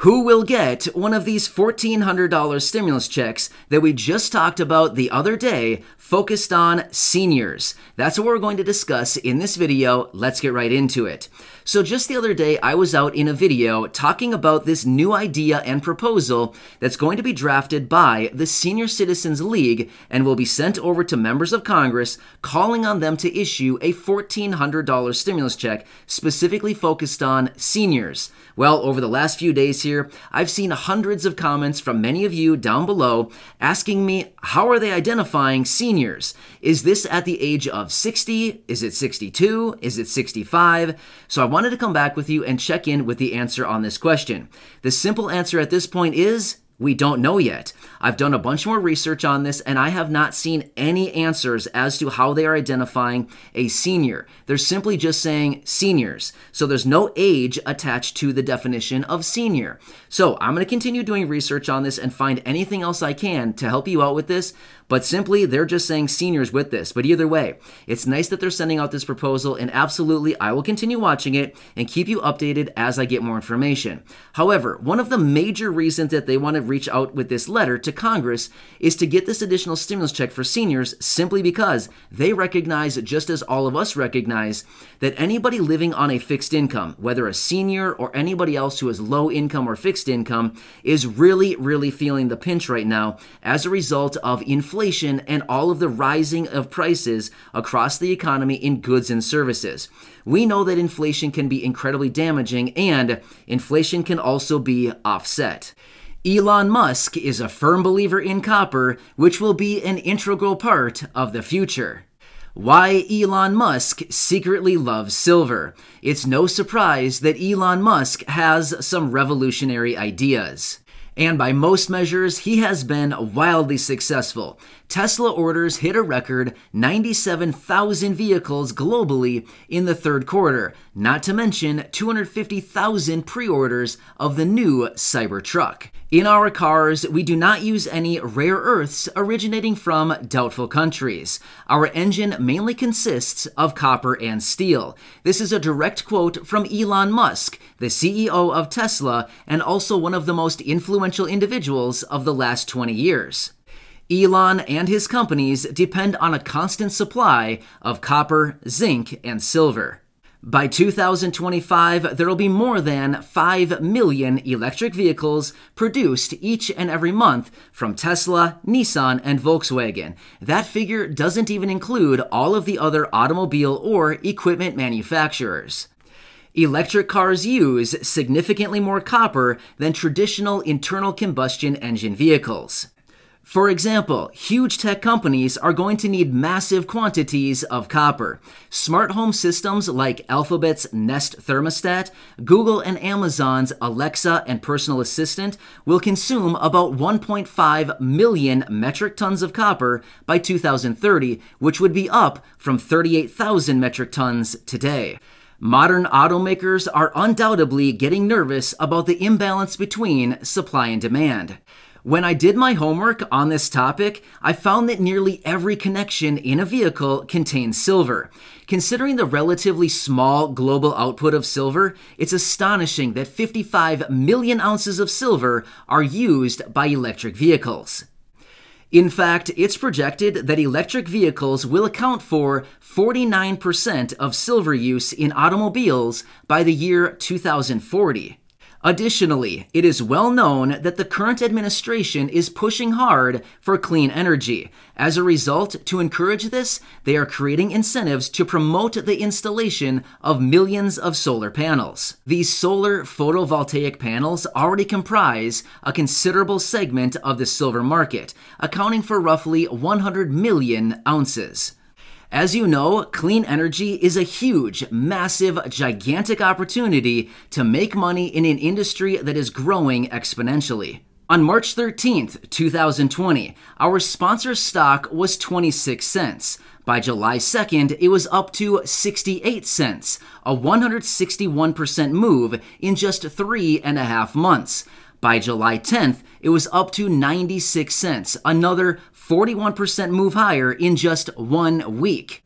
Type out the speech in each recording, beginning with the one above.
Who will get one of these $1,400 stimulus checks that we just talked about the other day, focused on seniors? That's what we're going to discuss in this video. Let's get right into it. So, just the other day, I was out in a video talking about this new idea and proposal that's going to be drafted by the Senior Citizens League and will be sent over to members of Congress, calling on them to issue a $1,400 stimulus check specifically focused on seniors. Well, over the last few days here, I've seen hundreds of comments from many of you down below asking me how are they identifying seniors? Is this at the age of 60? Is it 62? Is it 65? So I wanted to come back with you and check in with the answer on this question. The simple answer at this point is we don't know yet. I've done a bunch more research on this and I have not seen any answers as to how they are identifying a senior. They're simply just saying seniors. So there's no age attached to the definition of senior. So I'm going to continue doing research on this and find anything else I can to help you out with this. But simply, they're just saying seniors with this. But either way, it's nice that they're sending out this proposal, and absolutely, I will continue watching it and keep you updated as I get more information. However, one of the major reasons that they want to reach out with this letter to Congress is to get this additional stimulus check for seniors simply because they recognize, just as all of us recognize, that anybody living on a fixed income, whether a senior or anybody else who has low income or fixed income, is really, really feeling the pinch right now as a result of inflation inflation and all of the rising of prices across the economy in goods and services. We know that inflation can be incredibly damaging and inflation can also be offset. Elon Musk is a firm believer in copper, which will be an integral part of the future. Why Elon Musk secretly loves silver. It's no surprise that Elon Musk has some revolutionary ideas and by most measures, he has been wildly successful. Tesla orders hit a record 97,000 vehicles globally in the third quarter, not to mention 250,000 pre orders of the new Cybertruck. In our cars, we do not use any rare earths originating from doubtful countries. Our engine mainly consists of copper and steel. This is a direct quote from Elon Musk, the CEO of Tesla, and also one of the most influential individuals of the last 20 years. Elon and his companies depend on a constant supply of copper, zinc, and silver. By 2025, there will be more than 5 million electric vehicles produced each and every month from Tesla, Nissan, and Volkswagen. That figure doesn't even include all of the other automobile or equipment manufacturers. Electric cars use significantly more copper than traditional internal combustion engine vehicles. For example, huge tech companies are going to need massive quantities of copper. Smart home systems like Alphabet's Nest thermostat, Google and Amazon's Alexa and personal assistant will consume about 1.5 million metric tons of copper by 2030, which would be up from 38,000 metric tons today. Modern automakers are undoubtedly getting nervous about the imbalance between supply and demand. When I did my homework on this topic, I found that nearly every connection in a vehicle contains silver. Considering the relatively small global output of silver, it's astonishing that 55 million ounces of silver are used by electric vehicles. In fact, it's projected that electric vehicles will account for 49% of silver use in automobiles by the year 2040. Additionally, it is well known that the current administration is pushing hard for clean energy. As a result, to encourage this, they are creating incentives to promote the installation of millions of solar panels. These solar photovoltaic panels already comprise a considerable segment of the silver market, accounting for roughly 100 million ounces. As you know, clean energy is a huge, massive, gigantic opportunity to make money in an industry that is growing exponentially. On March 13th, 2020, our sponsor stock was 26 cents. By July 2nd, it was up to 68 cents, a 161% move in just three and a half months. By July 10th, it was up to 96 cents, another 41% move higher in just one week.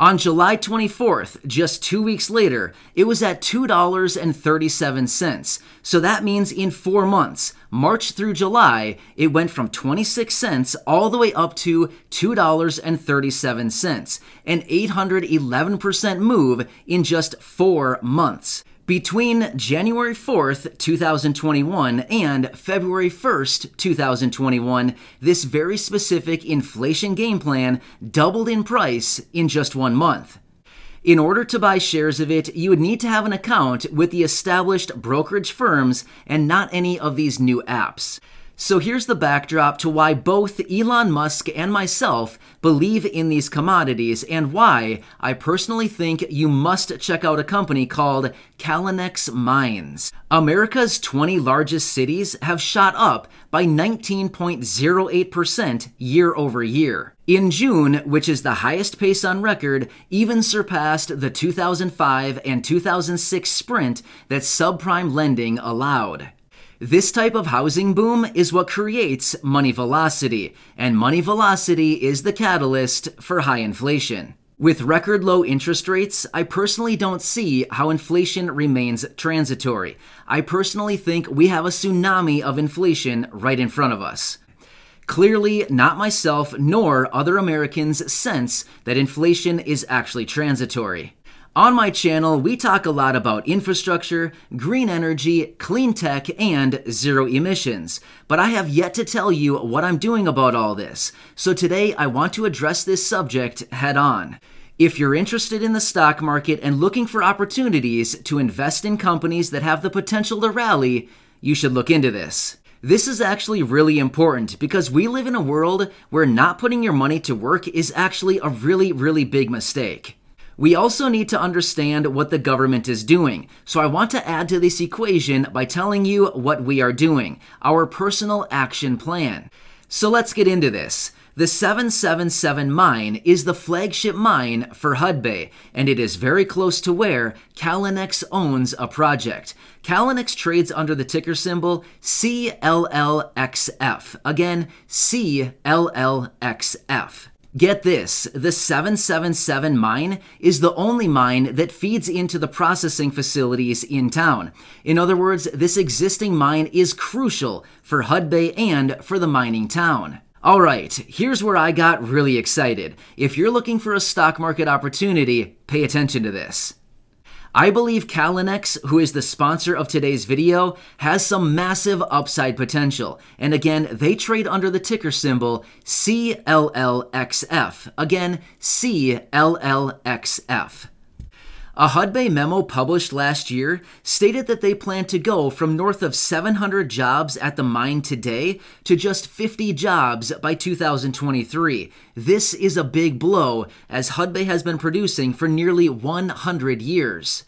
On July 24th, just two weeks later, it was at $2.37. So that means in four months, March through July, it went from 26 cents all the way up to $2.37, an 811% move in just four months. Between January 4th, 2021 and February 1st, 2021, this very specific inflation game plan doubled in price in just one month. In order to buy shares of it, you would need to have an account with the established brokerage firms and not any of these new apps. So here's the backdrop to why both Elon Musk and myself believe in these commodities and why I personally think you must check out a company called Callinex Mines. America's 20 largest cities have shot up by 19.08% year over year. In June, which is the highest pace on record, even surpassed the 2005 and 2006 sprint that subprime lending allowed. This type of housing boom is what creates money velocity, and money velocity is the catalyst for high inflation. With record low interest rates, I personally don't see how inflation remains transitory. I personally think we have a tsunami of inflation right in front of us. Clearly, not myself nor other Americans sense that inflation is actually transitory. On my channel, we talk a lot about infrastructure, green energy, clean tech, and zero emissions. But I have yet to tell you what I'm doing about all this. So today, I want to address this subject head on. If you're interested in the stock market and looking for opportunities to invest in companies that have the potential to rally, you should look into this. This is actually really important because we live in a world where not putting your money to work is actually a really, really big mistake. We also need to understand what the government is doing. So I want to add to this equation by telling you what we are doing, our personal action plan. So let's get into this. The 777 mine is the flagship mine for Hudbay, and it is very close to where Callinex owns a project. Callinex trades under the ticker symbol CLLXF. Again, CLLXF. Get this the 777 mine is the only mine that feeds into the processing facilities in town. In other words, this existing mine is crucial for Hudbay and for the mining town. Alright, here's where I got really excited. If you're looking for a stock market opportunity, pay attention to this. I believe Callinex, who is the sponsor of today's video, has some massive upside potential. And again, they trade under the ticker symbol CLLXF. Again, CLLXF. A Hudbay memo published last year stated that they plan to go from north of 700 jobs at the mine today to just 50 jobs by 2023. This is a big blow, as Hudbay has been producing for nearly 100 years.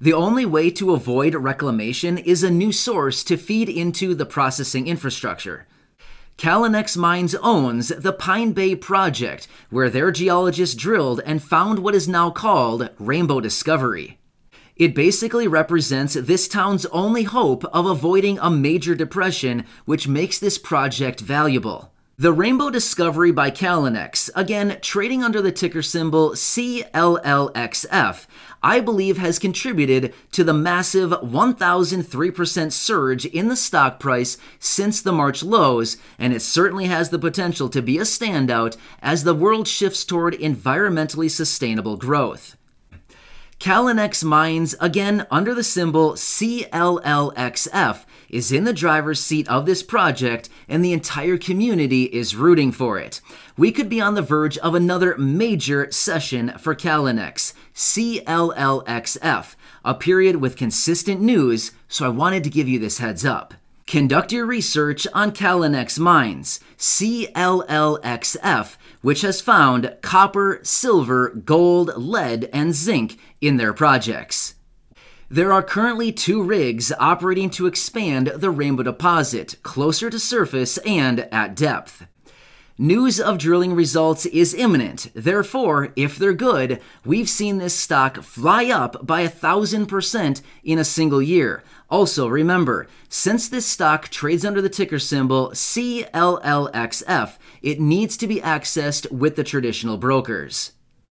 The only way to avoid reclamation is a new source to feed into the processing infrastructure. Callinex Mines owns the Pine Bay Project, where their geologists drilled and found what is now called Rainbow Discovery. It basically represents this town's only hope of avoiding a major depression, which makes this project valuable. The Rainbow Discovery by Callinex, again trading under the ticker symbol CLLXF, I believe has contributed to the massive 1003% surge in the stock price since the March lows, and it certainly has the potential to be a standout as the world shifts toward environmentally sustainable growth. Callinex Mines, again under the symbol CLLXF, is in the driver's seat of this project, and the entire community is rooting for it. We could be on the verge of another major session for Callinex, CLLXF, a period with consistent news, so I wanted to give you this heads up. Conduct your research on Callinex Mines, CLLXF, which has found copper, silver, gold, lead, and zinc in their projects. There are currently two rigs operating to expand the Rainbow deposit closer to surface and at depth. News of drilling results is imminent. Therefore, if they're good, we've seen this stock fly up by a thousand percent in a single year. Also, remember, since this stock trades under the ticker symbol CLLXF, it needs to be accessed with the traditional brokers.